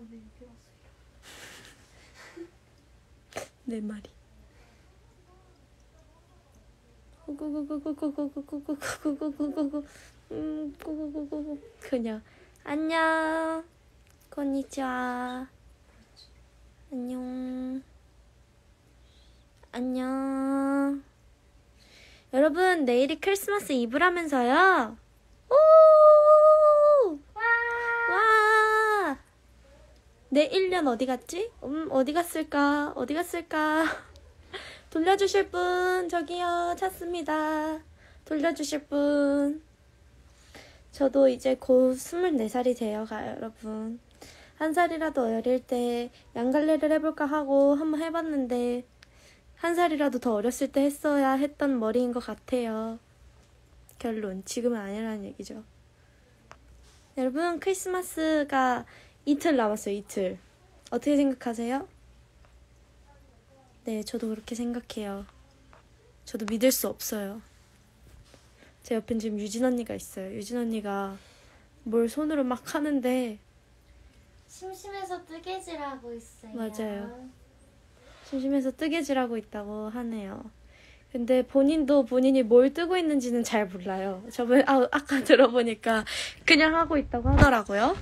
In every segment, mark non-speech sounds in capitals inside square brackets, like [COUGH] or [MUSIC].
왔어? [LAUGHS] 내 말이. 구구구구구 그냥 안녕 konnichiwa 안녕 안녕 여러분 내일이 크리스마스 이브라면서요 내 1년 어디 갔지? 음, 어디 갔을까? 어디 갔을까? [LAUGHS] 돌려주실 분, 저기요, 찾습니다. 돌려주실 분. 저도 이제 곧 24살이 되어가요, 여러분. 한 살이라도 어릴 때 양갈래를 해볼까 하고 한번 해봤는데, 한 살이라도 더 어렸을 때 했어야 했던 머리인 것 같아요. 결론, 지금은 아니라는 얘기죠. 여러분, 크리스마스가 이틀 남았어요, 이틀. 어떻게 생각하세요? 네, 저도 그렇게 생각해요. 저도 믿을 수 없어요. 제 옆엔 지금 유진 언니가 있어요. 유진 언니가 뭘 손으로 막 하는데 심심해서 뜨개질하고 있어요. 맞아요. 심심해서 뜨개질하고 있다고 하네요. 근데 본인도 본인이 뭘 뜨고 있는지는 잘 몰라요. 저번에 아, 아까 [LAUGHS] 들어보니까 그냥 하고 있다고 하더라고요.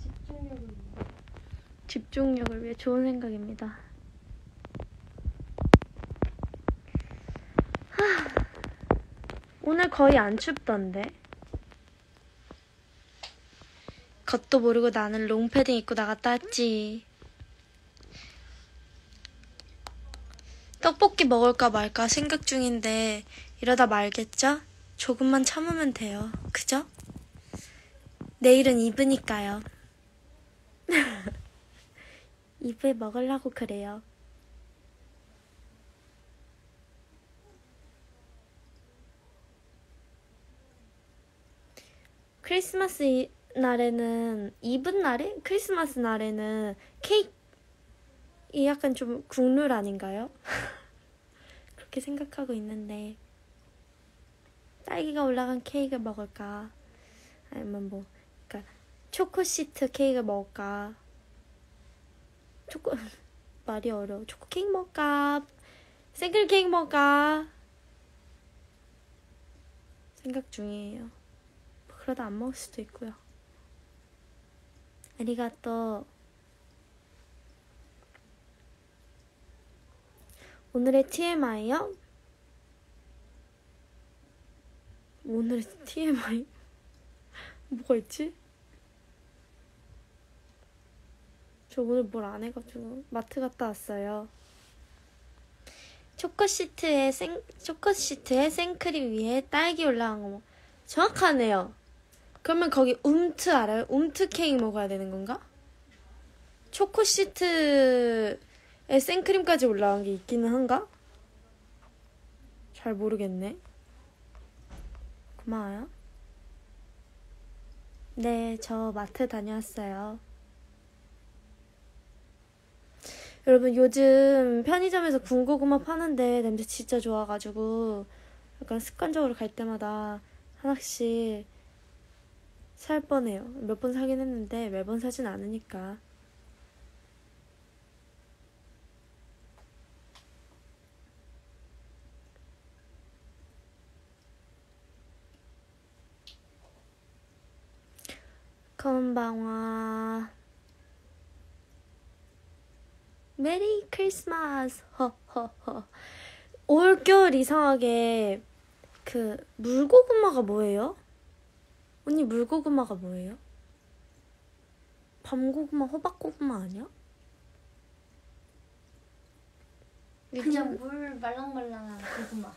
집중력을 위해. 집중력을 위해 좋은 생각입니다. 하, 오늘 거의 안 춥던데. 겉도 모르고 나는 롱패딩 입고 나갔다 왔지. 떡볶이 먹을까 말까 생각 중인데 이러다 말겠죠? 조금만 참으면 돼요. 그죠? 내일은 입으니까요. [LAUGHS] 입에 먹으려고 그래요. 크리스마스 이- 날에는 입은 날에 크리스마스 날에는 케이크 이 약간 좀 국룰 아닌가요? [LAUGHS] 그렇게 생각하고 있는데 딸기가 올라간 케이크 먹을까? 아니면 뭐 그러니까 초코 시트 케이크 먹을까? 초코 [LAUGHS] 말이 어려워. 초코 케이크 먹을까? 생크림 케이크 먹을까? 생각 중이에요. 그러다 안 먹을 수도 있고요. 아리가또. 오늘의 TMI요? 오늘의 TMI? [LAUGHS] 뭐가 있지? 저 오늘 뭘 안 해가지고 마트 갔다 왔어요. 초코 시트에 생 초코 시트에 생크림 위에 딸기 올라간 거 먹. 정확하네요. 그러면 거기 움트 알아요? 움트 케이크 먹어야 되는 건가? 초코 시트에 생크림까지 올라간 게 있기는 한가? 잘 모르겠네. 고마워요. 네, 저 마트 다녀왔어요. 여러분 요즘 편의점에서 군고구마 파는데 냄새 진짜 좋아가지고 약간 습관적으로 갈 때마다 하나씩 살 뻔해요. 몇 번 사긴 했는데 매번 사진 않으니까. 건방와 메리 크리스마스 허허허 올겨울 이상하게 그 물고구마가 뭐예요? 언니 물고구마가 뭐예요? 밤고구마 호박고구마 아니야? 그냥 물 말랑말랑한 고구마.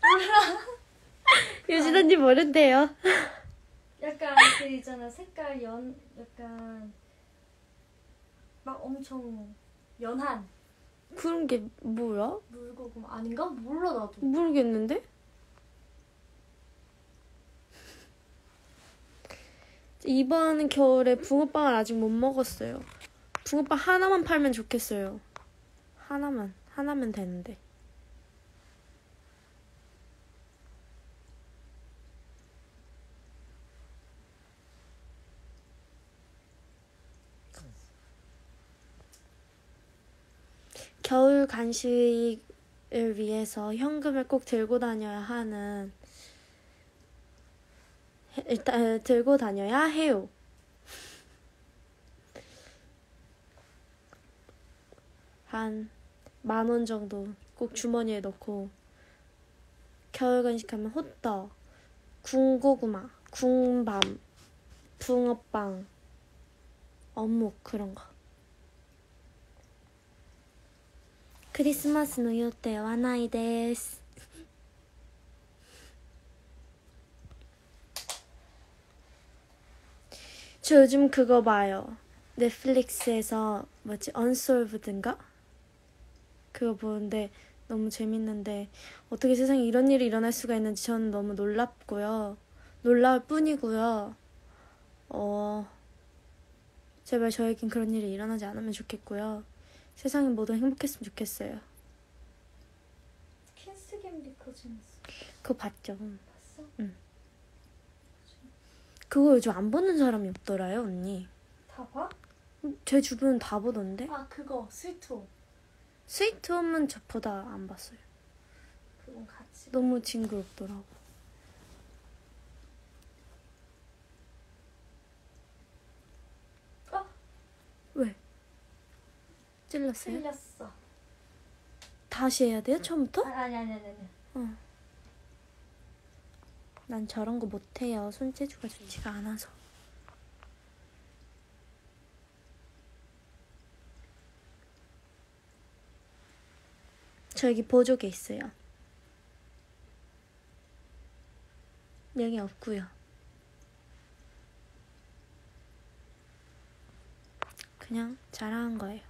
[LAUGHS] 유진 언니 모른대요. 약간 그 있잖아 색깔 연 약간 막 엄청 연한 그런 게 뭐야? 물고구마 아닌가? 몰라 나도. 모르겠는데? 이번 겨울에 붕어빵을 아직 못 먹었어요. 붕어빵 하나만 팔면 좋겠어요. 하나만, 하나면 되는데. 겨울 간식을 위해서 현금을 꼭 들고 다녀야 하는 해- 일단 들고 다녀야 해요. 한 만 원 정도 꼭 주머니에 넣고 겨울 간식하면 호떡, 군고구마, 군밤, 붕어빵, 어묵 그런 거. 크리스마스 の予定はないです。 저 요즘 그거 봐요. 넷플릭스에서 뭐지 언솔브드인가? 그거 보는데 너무 재밌는데 어떻게 세상에 이런 일이 일어날 수가 있는지 저는 너무 놀랍고요. 놀라울 뿐이고요. 어 제발 저에겐 그런 일이 일어나지 않으면 좋겠고요. 세상이 모두 행복했으면 좋겠어요. 퀸스 갬비터 재밌어. 그거 봤죠? 봤어? 그거 요즘 안 보는 사람이 없더라요, 언니. 다 봐? 제 주변은 다 보던데? 아 그거 스위트홈. 스위트홈은 저보다 안 봤어요. 그건 같이. 너무 징그럽더라고. 어? 왜? 찔렀어요? 틀렸어. 다시 해야 돼요? 처음부터? 아, 아니 아니 아니 아니. 난 저런 거 못해요. 손재주가 좋지가 않아서. 저 여기 보조개 있어요. 여기 없고요. 그냥 자랑한 거예요.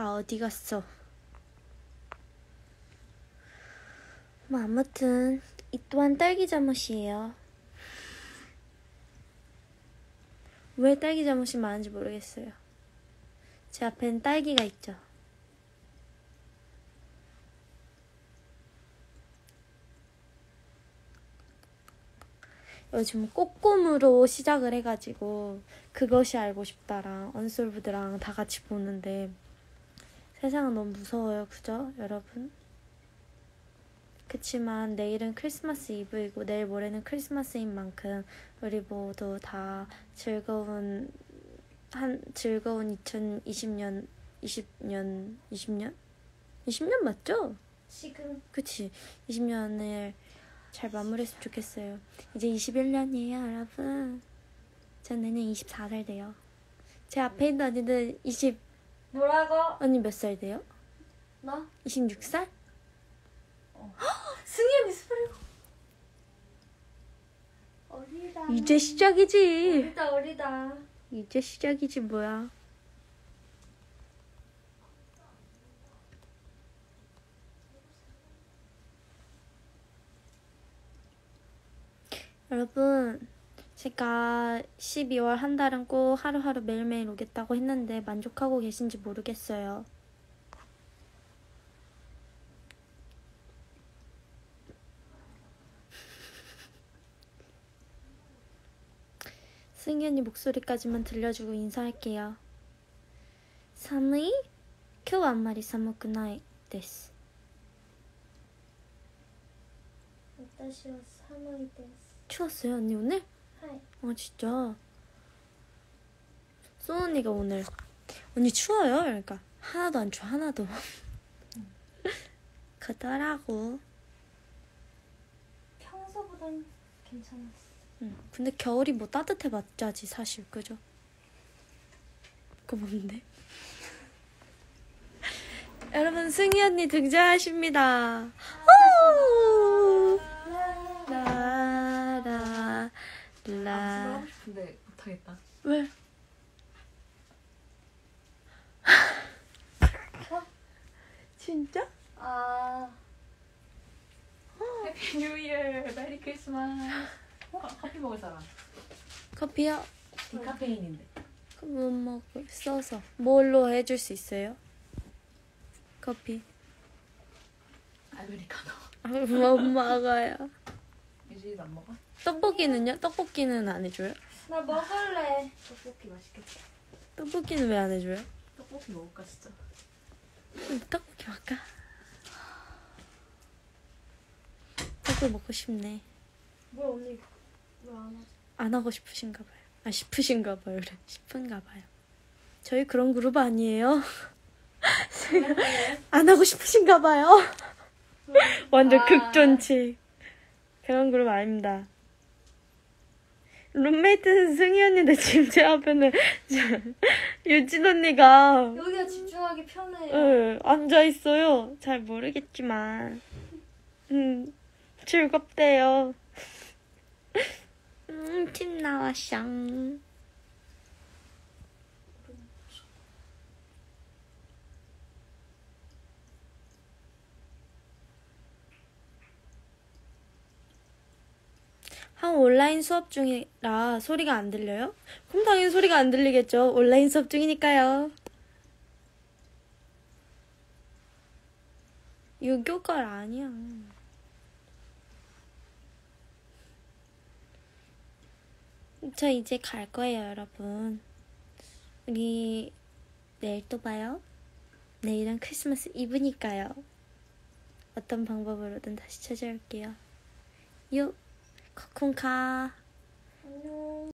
다 어디 갔어? 뭐 아무튼 이 또한 딸기 잠옷이에요. 왜 딸기 잠옷이 많은지 모르겠어요. 제 앞엔 딸기가 있죠. 요즘 꼬꼬무로 시작을 해가지고 그것이 알고 싶다랑 언솔브드랑 다 같이 보는데 세상은 너무 무서워요, 그죠, 여러분? 그치만 내일은 크리스마스 이브이고 내일 모레는 크리스마스인 만큼 우리 모두 다 즐거운 한 즐거운 2020년 20년 20년 20년 맞죠? 지금 그치 20년을 잘 마무리했으면 좋겠어요. 이제 21년이에요, 여러분. 전 내년 24살 돼요. 제 앞에 있는 언니는 20 뭐라고? 언니 몇 살 돼요? 나? 26살? [GASPS] 승희 언니 스프레고. 어리다. 이제 시작이지. 어리다 어리다. 이제 시작이지 뭐야. 여러분, 제가 12월 한 달은 꼭 하루하루 매일매일 오겠다고 했는데 만족하고 계신지 모르겠어요. [LAUGHS] 승희 언니 목소리까지만 들려주고 인사할게요. 寒い今日はあんまり寒くないです。 私は寒いです。 추웠어요, 언니 오늘? 아, 진짜. 쏘 언니가 오늘 언니 추워요? 그러니까 하나도 안 추워, 하나도. [LAUGHS] 그더라고. 평소보단 괜찮았어. 응. 근데 겨울이 뭐 따뜻해봤자지 사실 그죠? 그거 뭔데? [LAUGHS] 여러분 승희 언니 등장하십니다. 오! 라. 하고 싶은데 못하겠다. 왜? 진짜? 아 Happy New Year, Merry Christmas. 어, 커피 먹을 사람. 커피요? 디카페인인데. 못 먹어. 써서. 뭘로 해줄 수 있어요? 커피. 아메리카노. 아, 못 먹어요. 유진이도 안 먹어? 떡볶이는요? 떡볶이는 안 해줘요? 나 먹을래. 떡볶이 맛있겠다. 떡볶이는 왜 안 해줘요? 떡볶이 먹을까 진짜? 음, 떡볶이 먹을까? 떡볶이 먹고 싶네. 뭐야 언니 왜 안 하지? 안 하고 싶으신가 봐요. 아 싶으신가 봐요. 그래. 싶은가 봐요. 저희 그런 그룹 아니에요. 안 하고 싶으신가 봐요. 완전 아. 극존치. 그런 그룹 아닙니다. 룸메이트는 승희 언니인데 지금 [LAUGHS] 제 앞에는 유진 언니가 여기가 집중하기 편해요. 응, 앉아 있어요. 잘 모르겠지만, 음, 즐겁대요. [LAUGHS] 음, 팀 나왔샹. 한 온라인 수업 중이라 소리가 안 들려요? 그럼 당연히 소리가 안 들리겠죠. 온라인 수업 중이니까요. 유교걸 아니야. 저 이제 갈 거예요, 여러분. 우리 내일 또 봐요. 내일은 크리스마스 이브니까요. 어떤 방법으로든 다시 찾아올게요. 요, 코쿤카. 안녕.